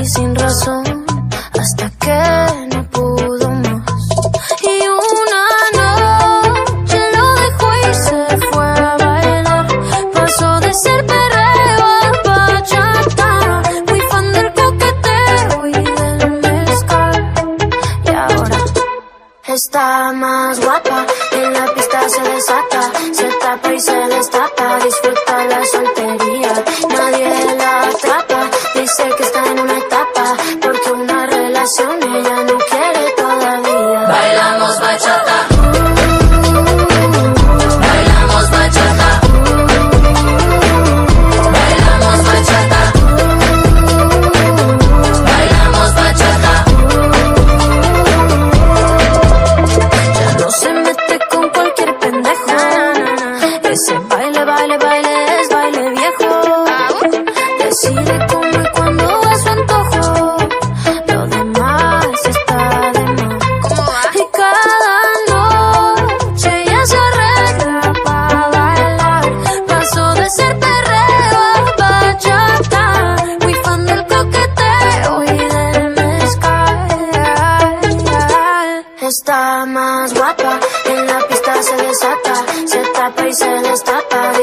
y sin razón hasta que no pudo más. Y una noche lo dejó y se fue a bailar. Pasó de ser perreo a bachata. Muy fan del coqueteo y del mezcal. Y ahora está más guapa. En la pista se desata, se tapa y se destapa. en una etapa, porque una relación ella no quiere todavía. Bailamos bachata. Bailamos bachata. Bailamos bachata. Bailamos bachata. Ya no se mete con cualquier pendejo. Ese baile, baile, baile. más. En la pista se desata, se tapa y se destapa.